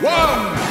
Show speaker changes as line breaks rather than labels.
one,